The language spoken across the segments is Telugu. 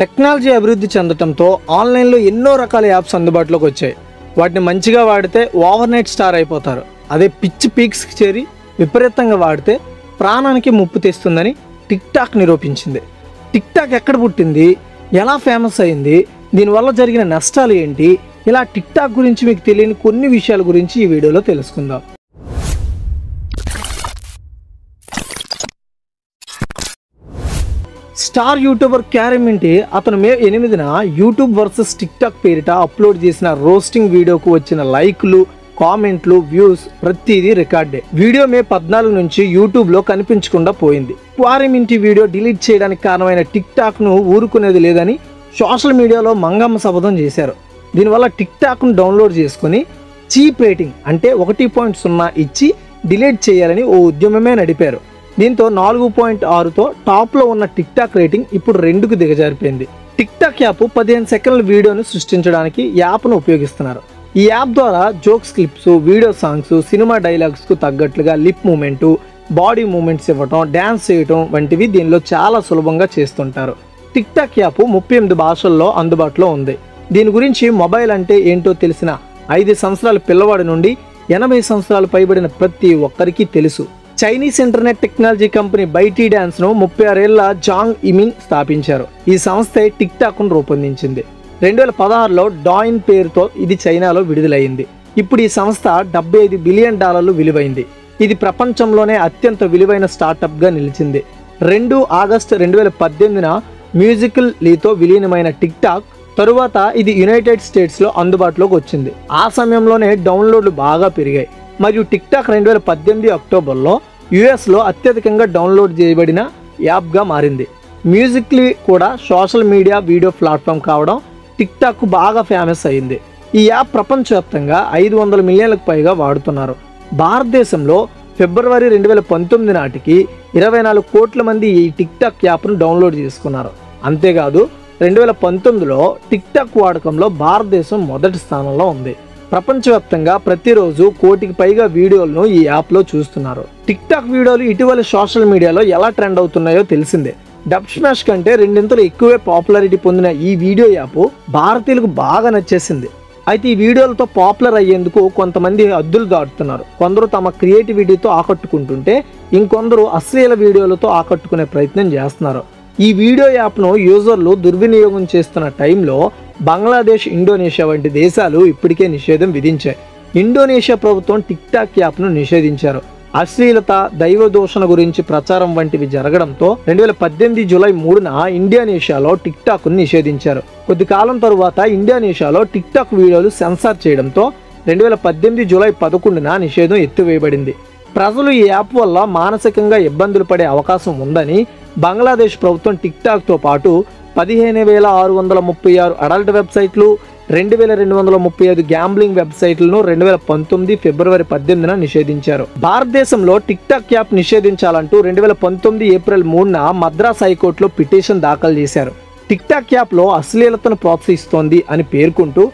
టెక్నాలజీ అభివృద్ధి చెందటంతో ఆన్లైన్లో ఎన్నో రకాల యాప్స్ అందుబాటులోకి వచ్చాయి. వాటిని మంచిగా వాడితే ఓవర్ నైట్ స్టార్ అయిపోతారు. అదే పిచ్ పీక్స్కి చేరి విపరీతంగా వాడితే ప్రాణానికి ముప్పు తెస్తుందని టిక్ టాక్ నిరూపించింది. టిక్ టాక్ ఎక్కడ పుట్టింది? ఎలా ఫేమస్ అయింది? దీనివల్ల జరిగిన నష్టాలు ఏంటి? ఇలా టిక్ టాక్ గురించి మీకు తెలియని కొన్ని విషయాల గురించి ఈ వీడియోలో తెలుసుకుందాం. స్టార్ యూట్యూబర్ క్యారమింటి అతను మే ఎనిమిదిన యూట్యూబ్ వర్సెస్ టిక్ టాక్ పేరిట అప్లోడ్ చేసిన రోస్టింగ్ వీడియోకు వచ్చిన లైక్లు కామెంట్లు వ్యూస్ ప్రతిదీ రికార్డే. వీడియో మే పద్నాలుగు నుంచి యూట్యూబ్లో కనిపించకుండా పోయింది. క్వారెమింటి వీడియో డిలీట్ చేయడానికి కారణమైన టిక్ టాక్ను ఊరుకునేది లేదని సోషల్ మీడియాలో మంగమ్మ శపథం చేశారు. దీనివల్ల టిక్ టాక్ను డౌన్లోడ్ చేసుకుని చీప్ రేటింగ్ అంటే ఒకటి పాయింట్ సున్నా ఇచ్చి డిలీట్ చేయాలని ఓ ఉద్యమమే నడిపారు. దీంతో నాలుగు పాయింట్ ఆరుతో టాప్లో ఉన్న టిక్ టాక్ రేటింగ్ ఇప్పుడు రెండుకు దిగజారిపోయింది. టిక్ టాక్ యాప్ పదిహేను సెకండ్ల వీడియోను సృష్టించడానికి యాప్ను ఉపయోగిస్తున్నారు. ఈ యాప్ ద్వారా jokes clips video songs cinema డైలాగ్స్కు తగ్గట్లుగా లిప్ మూమెంటు బాడీ మూమెంట్స్ ఇవ్వటం డ్యాన్స్ చేయటం వంటివి దీనిలో చాలా సులభంగా చేస్తుంటారు. టిక్ టాక్ యాప్ ముప్పై ఎనిమిది భాషల్లో అందుబాటులో ఉంది. దీని గురించి మొబైల్ అంటే ఏంటో తెలిసిన ఐదు సంవత్సరాల పిల్లవాడి నుండి ఎనభై సంవత్సరాలు పైబడిన ప్రతి ఒక్కరికి తెలుసు. చైనీస్ ఇంటర్నెట్ టెక్నాలజీ కంపెనీ బైటీ డాన్స్ను ముప్పై ఆరేళ్ళ జాంగ్ ఇమిన్ స్థాపించారు. ఈ సంస్థే టిక్ టాక్ను రూపొందించింది. రెండు వేల పదహారులో డాయిన్ పేరుతో ఇది చైనాలో విడుదలైంది. ఇప్పుడు ఈ సంస్థ డెబ్బై ఐదు బిలియన్ డాలర్లు విలువైంది. ఇది ప్రపంచంలోనే అత్యంత విలువైన స్టార్టప్గా నిలిచింది. రెండు ఆగస్టు రెండు వేల పద్దెనిమిదిన మ్యూజికల్ లీతో విలీనమైన టిక్ టాక్ తరువాత ఇది యునైటెడ్ స్టేట్స్లో అందుబాటులోకి వచ్చింది. ఆ సమయంలోనే డౌన్లోడ్లు బాగా పెరిగాయి. మరియు టిక్ టాక్ రెండు వేల పద్దెనిమిది అక్టోబర్లో యుఎస్లో అత్యధికంగా డౌన్లోడ్ చేయబడిన యాప్గా మారింది. మ్యూజిక్లీ కూడా సోషల్ మీడియా వీడియో ప్లాట్ఫామ్ కావడం టిక్టాక్ బాగా ఫేమస్ అయింది. ఈ యాప్ ప్రపంచవ్యాప్తంగా ఐదు వందల మిలియన్లకు పైగా వాడుతున్నారు. భారతదేశంలో ఫిబ్రవరి రెండు వేల పంతొమ్మిది నాటికి ఇరవై నాలుగు కోట్ల మంది ఈ టిక్టాక్ యాప్ను డౌన్లోడ్ చేసుకున్నారు. అంతేకాదు రెండు వేల పంతొమ్మిదిలో టిక్టాక్ వాడకంలో భారతదేశం మొదటి స్థానంలో ఉంది. ప్రపంచవ్యాప్తంగా ప్రతిరోజు కోటికి పైగా వీడియోలను ఈ యాప్లో చూస్తున్నారు. టిక్ టాక్ వీడియోలు ఇటీవల సోషల్ మీడియాలో ఎలా ట్రెండ్ అవుతున్నాయో తెలిసిందే. డబ్ స్మాష్ కంటే రెండింతలు ఎక్కువే పాపులారిటీ పొందిన ఈ వీడియో యాప్ భారతీయులకు బాగా నచ్చేసింది. అయితే ఈ వీడియోలతో పాపులర్ అయ్యేందుకు కొంతమంది అద్దులు దాటుతున్నారు. కొందరు తమ క్రియేటివిటీతో ఆకట్టుకుంటుంటే ఇంకొందరు అశ్లీల వీడియోలతో ఆకట్టుకునే ప్రయత్నం చేస్తున్నారు. ఈ వీడియో యాప్ను యూజర్లు దుర్వినియోగం చేస్తున్న టైంలో బంగ్లాదేశ్ ఇండోనేషియా వంటి దేశాలు ఇప్పటికే నిషేధం విధించాయి. ఇండోనేషియా ప్రభుత్వం టిక్ టాక్ యాప్ను నిషేధించారు. అశ్లీలత దైవ దూషణ గురించి ప్రచారం వంటివి జరగడంతో రెండు వేల పద్దెనిమిది జూలై మూడున ఇండోనేషియాలో టిక్ టాక్ నిషేధించారు. కొద్ది కాలం తరువాత ఇండోనేషియాలో టిక్ టాక్ వీడియోలు సెన్సార్ చేయడంతో రెండు వేల పద్దెనిమిది జూలై పదకొండున నిషేధం ఎత్తివేయబడింది. ప్రజలు ఈ యాప్ వల్ల మానసికంగా ఇబ్బందులు పడే అవకాశం ఉందని బంగ్లాదేశ్ ప్రభుత్వం టిక్ టాక్తో పాటు పదిహేను వేల ఆరు వందల ముప్పై ఆరు అడల్ట్ వెబ్సైట్లు రెండు వేల రెండు వందల ముప్పై ఐదు గ్యాంబ్లింగ్ వెబ్సైట్లను రెండు వేల పంతొమ్మిది ఫిబ్రవరి పద్దెనిమిదిన నిషేధించారు. భారతదేశంలో టిక్ టాక్ యాప్ నిషేధించాలంటూ రెండు వేల పంతొమ్మిది ఏప్రిల్ మూడున మద్రాస్ హైకోర్టులో పిటిషన్ దాఖలు చేశారు. టిక్ టాక్ యాప్లో అశ్లీలతను ప్రోత్సహిస్తోంది అని పేర్కొంటూ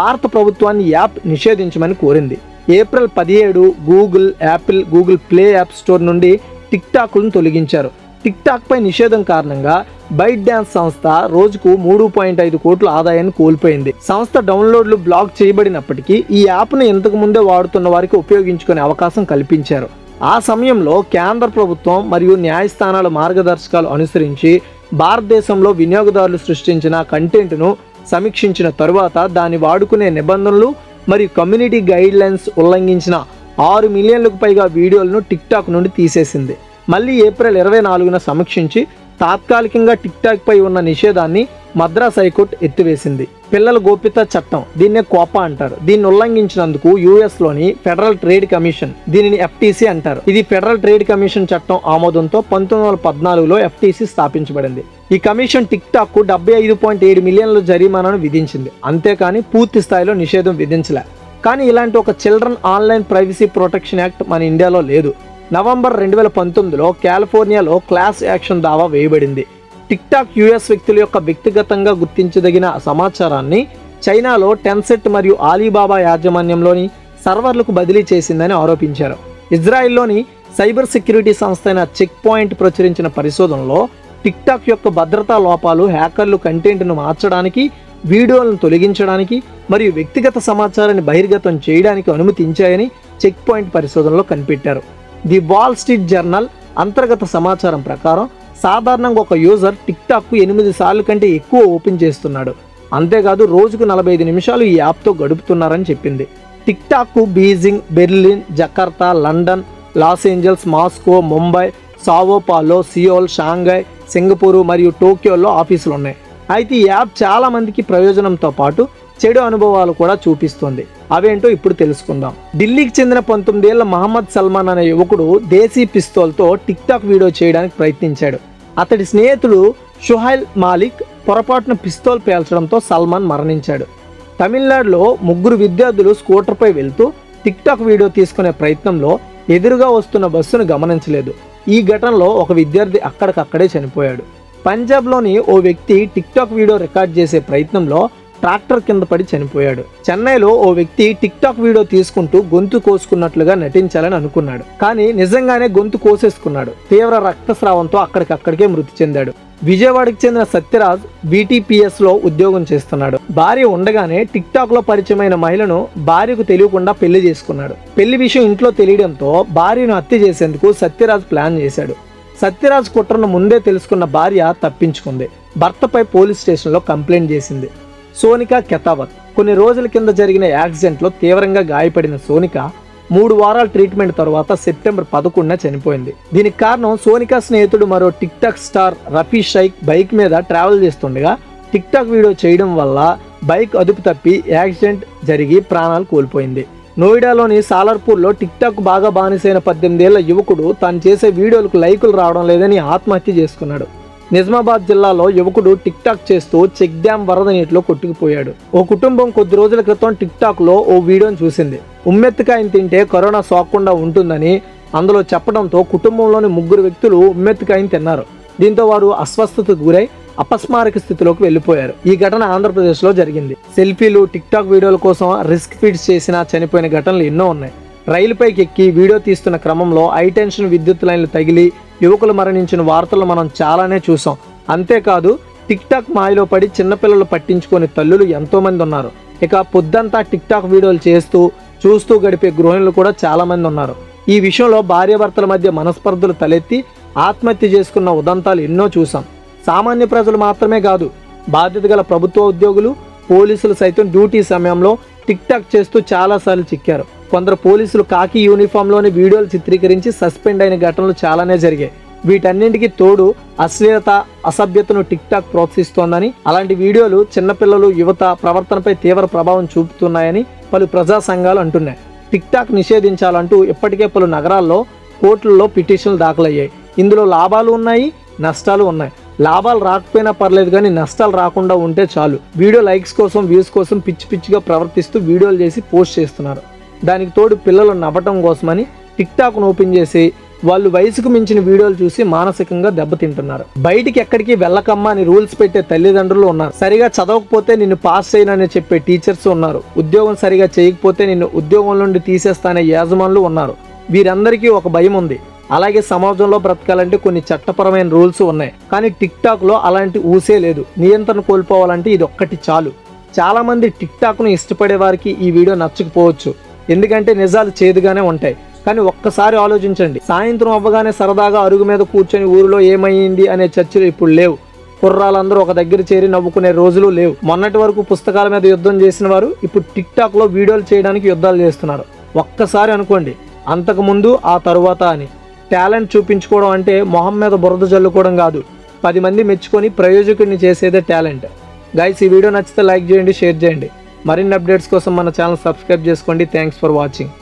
భారత ప్రభుత్వాన్ని యాప్ నిషేధించమని కోరింది. ఏప్రిల్ పదిహేడు Google Apple Google Play App Store నుండి టిక్ టాక్లను తొలగించారు. టిక్ టాక్ పై నిషేధం కారణంగా బైట్ డ్యాన్స్ సంస్థ రోజుకు మూడు పాయింట్ ఐదు కోట్ల ఆదాయాన్ని కోల్పోయింది. సంస్థ డౌన్లోడ్లు బ్లాక్ చేయబడినప్పటికీ ఈ యాప్ను ఇంతకు ముందే వాడుతున్న వారికి ఉపయోగించుకునే అవకాశం కల్పించారు. ఆ సమయంలో కేంద్ర ప్రభుత్వం మరియు న్యాయస్థానాల మార్గదర్శకాలు అనుసరించి భారతదేశంలో వినియోగదారులు సృష్టించిన కంటెంట్ను సమీక్షించిన తరువాత దాన్ని వాడుకునే నిబంధనలు మరియు కమ్యూనిటీ గైడ్లైన్స్ ఉల్లంఘించిన ఆరు మిలియన్లకు పైగా వీడియోలను టిక్ టాక్ నుండి తీసేసింది. మళ్ళీ ఏప్రిల్ ఇరవై నాలుగున సమీక్షించి తాత్కాలికంగా టిక్ టాక్ పై ఉన్న నిషేధాన్ని మద్రాస్ హైకోర్టు ఎత్తివేసింది. పిల్లల గోప్యత చట్టం దీన్నే కోపా అంటారు. దీన్ని ఉల్లంఘించినందుకు యుఎస్లోని ఫెడరల్ ట్రేడ్ కమిషన్ దీనిని ఎఫ్టీసీ అంటారు. ఇది ఫెడరల్ ట్రేడ్ కమిషన్ చట్టం ఆమోదంతో పంతొమ్మిది వందల పద్నాలుగులో ఎఫ్టీసీ స్థాపించబడింది. ఈ కమిషన్ టిక్ టాక్కు డెబ్బై ఐదు పాయింట్ ఏడు మిలియన్ల జరిమానాను విధించింది. అంతేకాని పూర్తి స్థాయిలో నిషేధం విధించలే. కానీ ఇలాంటి ఒక children online privacy protection act మన ఇండియాలో లేదు. నవంబర్ రెండు వేల పంతొమ్మిదిలో కాలిఫోర్నియాలో క్లాస్ యాక్షన్ దావా వేయబడింది. టిక్ టాక్ యుఎస్ వ్యక్తుల యొక్క వ్యక్తిగతంగా గుర్తించదగిన సమాచారాన్ని చైనాలో టెన్సెట్ మరియు ఆలీబాబా యాజమాన్యంలోని సర్వర్లకు బదిలీ చేసిందని ఆరోపించారు. ఇజ్రాయెల్లోని సైబర్ సెక్యూరిటీ సంస్థ అయిన చెక్ పాయింట్ ప్రచురించిన పరిశోధనలో టిక్ టాక్ యొక్క భద్రతా లోపాలు హ్యాకర్లు కంటెంట్ను మార్చడానికి వీడియోలను తొలగించడానికి మరియు వ్యక్తిగత సమాచారాన్ని బహిర్గతం చేయడానికి అనుమతించాయని చెక్ పాయింట్ పరిశోధనలో కనిపెట్టారు. ది వాల్ స్ట్రీట్ జర్నల్ అంతర్గత సమాచారం ప్రకారం సాధారణంగా ఒక యూజర్ టిక్ టాక్కు ఎనిమిది సార్లు కంటే ఎక్కువ ఓపెన్ చేస్తున్నాడు. అంతేకాదు రోజుకు నలభై ఐదు నిమిషాలు ఈ యాప్తో గడుపుతున్నారని చెప్పింది. టిక్టాక్కు Beijing Berlin Jakarta London Los Angeles Moscow Mumbai Sao Paulo Seoul Shanghai Singapore మరియు టోక్యోలో ఆఫీసులు ఉన్నాయి అయితే ఈ యాప్ చాలామందికి ప్రయోజనంతో పాటు చెడు అనుభవాలు కూడా చూపిస్తుంది. అవేంటో ఇప్పుడు తెలుసుకుందాం. ఢిల్లీకి చెందిన పంతొమ్మిదేళ్ళ మహమ్మద్ సల్మాన్ అనే యువకుడు దేశీ పిస్తోల్తో టిక్ టాక్ వీడియో చేయడానికి ప్రయత్నించాడు. అతడి స్నేహితుడు షుహైల్ మాలిక్ పొరపాటున పిస్తోల్ పేల్చడంతో సల్మాన్ మరణించాడు. తమిళనాడులో ముగ్గురు విద్యార్థులు స్కూటర్పై వెళ్తూ టిక్ టాక్ వీడియో తీసుకునే ప్రయత్నంలో ఎదురుగా వస్తున్న బస్సును గమనించలేదు. ఈ ఘటనలో ఒక విద్యార్థి అక్కడికక్కడే చనిపోయాడు. పంజాబ్లోని ఓ వ్యక్తి టిక్ టాక్ వీడియో రికార్డ్ చేసే ప్రయత్నంలో ట్రాక్టర్ కింద పడి చనిపోయాడు. చెన్నైలో ఓ వ్యక్తి టిక్ టాక్ వీడియో తీసుకుంటూ గొంతు కోసుకున్నట్లుగా నటించాలని అనుకున్నాడు. కానీ నిజంగానే గొంతు కోసేసుకున్నాడు. తీవ్ర రక్తస్రావంతో అక్కడికక్కడికే మృతి చెందాడు. విజయవాడకి చెందిన సత్యరాజ్ బీటీపీఎస్లో ఉద్యోగం చేస్తున్నాడు. భార్య ఉండగానే టిక్ టాక్లో పరిచయమైన మహిళను భార్యకు తెలియకుండా పెళ్ళి చేసుకున్నాడు. పెళ్ళి విషయం ఇంట్లో తెలియడంతో భార్యను హత్య చేసేందుకు సత్యరాజ్ ప్లాన్ చేశాడు. సత్యరాజ్ కుట్రను ముందే తెలుసుకున్న భార్య తప్పించుకుంది. భర్తపై పోలీస్ స్టేషన్లో కంప్లైంట్ చేసింది. సోనిక కెతావత్ కొన్ని రోజుల కింద జరిగిన యాక్సిడెంట్లో తీవ్రంగా గాయపడిన సోనిక మూడు వారాల ట్రీట్మెంట్ తర్వాత సెప్టెంబర్ పదకొండున చనిపోయింది. దీనికి కారణం సోనిక స్నేహితుడు మరో TikTok star Rafi Shaik bike మీద ట్రావెల్ చేస్తుండగా టిక్ టాక్ వీడియో చేయడం వల్ల బైక్ అదుపు తప్పి యాక్సిడెంట్ జరిగి ప్రాణాలు కోల్పోయింది. నోయిడాలోని సాలర్పూర్లో టిక్ టాక్ బాగా బానిసైన పద్దెనిమిదేళ్ళ యువకుడు తాను చేసే వీడియోలకు లైకులు రావడం లేదని ఆత్మహత్య చేసుకున్నాడు. నిజామాబాద్ జిల్లాలో యువకుడు టిక్ టాక్ చేస్తూ చెక్ డ్యామ్ వరద నీటిలో కొట్టుకుపోయాడు. ఓ కుటుంబం కొద్ది రోజుల క్రితం టిక్ టాక్లో ఓ వీడియోను చూసింది. ఉమ్మెత్తికాయను తింటే కరోనా సోకకుండా ఉంటుందని అందులో చెప్పడంతో కుటుంబంలోని ముగ్గురు వ్యక్తులు ఉమ్మెత్తికాయని తిన్నారు. దీంతో వారు అస్వస్థతకు గురై అపస్మారక స్థితిలోకి వెళ్ళిపోయారు. ఈ ఘటన ఆంధ్రప్రదేశ్లో జరిగింది. సెల్ఫీలు టిక్ టాక్ వీడియోల కోసం రిస్క్ ఫీడ్స్ చేసిన చనిపోయిన ఘటనలు ఎన్నో ఉన్నాయి. రైలుపైకి ఎక్కి వీడియో తీస్తున్న క్రమంలో హైటెన్షన్ విద్యుత్ లైన్లు తగిలి యువకులు మరణించిన వార్తలు మనం చాలానే చూసాం. అంతేకాదు టిక్ టాక్ మాయలో పడి చిన్నపిల్లలు పట్టించుకొని తల్లులు ఎంతోమంది ఉన్నారు. ఇక పొద్దంతా టిక్ టాక్ వీడియోలు చేస్తూ చూస్తూ గడిపే గృహిణులు కూడా చాలామంది ఉన్నారు. ఈ విషయంలో భార్యాభర్తల మధ్య మనస్పర్ధలు తలెత్తి ఆత్మహత్య చేసుకున్న ఉదంతాలు ఎన్నో చూసాం. సామాన్య ప్రజలు మాత్రమే కాదు బాధ్యత గల ప్రభుత్వ ఉద్యోగులు పోలీసులు సైతం డ్యూటీ సమయంలో టిక్ టాక్ చేస్తూ చాలాసార్లు చిక్కారు. కొందరు పోలీసులు కాకి యూనిఫామ్లోని వీడియోలు చిత్రీకరించి సస్పెండ్ అయిన ఘటనలు చాలానే జరిగాయి. వీటన్నింటికి తోడు అశ్లీలత అసభ్యతను టిక్ టాక్ ప్రోత్సహిస్తోందని అలాంటి వీడియోలు చిన్నపిల్లలు యువత ప్రవర్తనపై తీవ్ర ప్రభావం చూపుతున్నాయని పలు ప్రజా సంఘాలు అంటున్నాయి. టిక్ టాక్ నిషేధించాలంటూ ఇప్పటికే పలు నగరాల్లో కోర్టుల్లో పిటిషన్లు దాఖలయ్యాయి. ఇందులో లాభాలు ఉన్నాయి నష్టాలు ఉన్నాయి. లాభాలు రాకపోయినా పర్లేదు కానీ నష్టాలు రాకుండా ఉంటే చాలు. వీడియో లైక్స్ కోసం వ్యూస్ కోసం పిచ్చి పిచ్చిగా ప్రవర్తిస్తూ వీడియోలు చేసి పోస్ట్ చేస్తున్నారు. దానికి తోడు పిల్లలు నవ్వటం కోసమని టిక్ టాక్ను ఓపెన్ చేసి వాళ్ళు వయసుకు మించిన వీడియోలు చూసి మానసికంగా దెబ్బతింటున్నారు. బయటికి ఎక్కడికి వెళ్ళకమ్మా అని రూల్స్ పెట్టే తల్లిదండ్రులు ఉన్నారు. సరిగా చదవకపోతే నిన్ను పాస్ చేయనని చెప్పే టీచర్స్ ఉన్నారు. ఉద్యోగం సరిగా చేయకపోతే నిన్ను ఉద్యోగం నుండి తీసేస్తానే యాజమానులు ఉన్నారు. వీరందరికీ ఒక భయం ఉంది. అలాగే సమాజంలో బ్రతకాలంటే కొన్ని చట్టపరమైన రూల్స్ ఉన్నాయి. కానీ టిక్ టాక్లో అలాంటి ఊసే లేదు. నియంత్రణ కోల్పోవాలంటే ఇది ఒక్కటి చాలు. చాలా మంది టిక్ టాక్ను ఇష్టపడే వారికి ఈ వీడియో నచ్చకపోవచ్చు. ఎందుకంటే నిజాలు చేదుగానే ఉంటాయి. కానీ ఒక్కసారి ఆలోచించండి. సాయంత్రం అవ్వగానే సరదాగా అరుగు మీద కూర్చొని ఊరిలో ఏమైంది అనే చర్చలు ఇప్పుడు లేవు. కుర్రాలందరూ ఒక దగ్గర చేరి నవ్వుకునే రోజులు లేవు. మొన్నటి వరకు పుస్తకాల మీద యుద్ధం చేసిన వారు ఇప్పుడు టిక్ టాక్లో వీడియోలు చేయడానికి యుద్ధాలు చేస్తున్నారు. ఒక్కసారి అనుకోండి అంతకుముందు ఆ తరువాత అని. టాలెంట్ చూపించుకోవడం అంటే మొహం మీద బురద జల్లుకోవడం కాదు. పది మంది మెచ్చుకొని ప్రయోజకుడిని చేసేదే టాలెంట్. గైస్ ఈ వీడియో నచ్చితే లైక్ చేయండి షేర్ చేయండి. మరిన్ని అప్డేట్స్ కోసం మన ఛానల్ సబ్స్క్రైబ్ చేసుకోండి. Thanks for watching